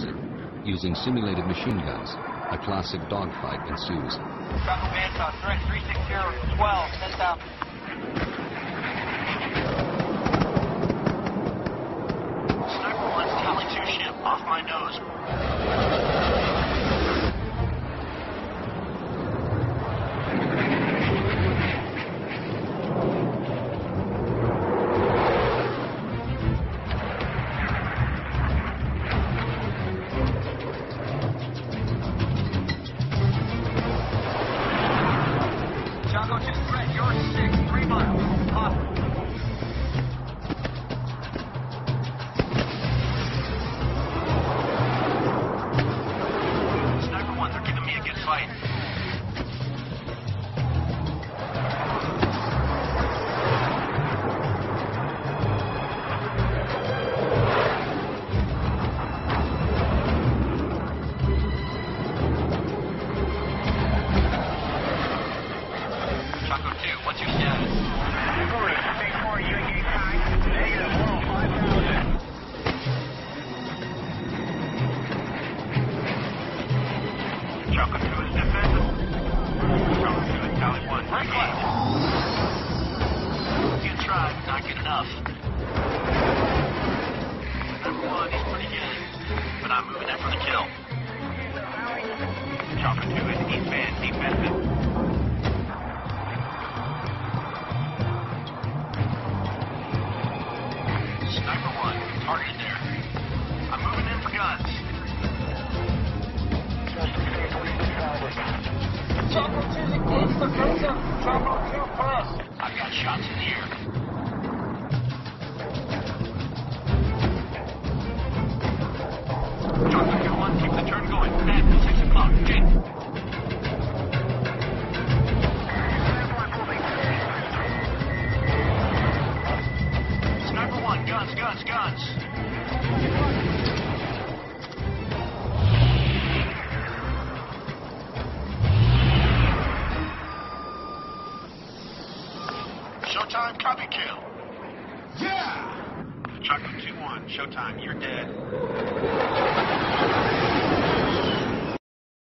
close. Using simulated machine guns, a classic dogfight ensues. Traffic Mansour, 360, 12, 10,000. 2 6, 3 miles. Hostile. Chaco 2, what's your status? Chaco 2 is defensible. Chaco 2 is Tally 1. Engage. Good try, but not good enough. Number 1 is pretty good, but I'm moving in for the kill. Chaco 2 is defensive. The going. At 6 o'clock. Jake. Sniper 1, guns, guns, guns. Showtime, copy kill. Yeah! Chocolate 2-1, Showtime, you're dead.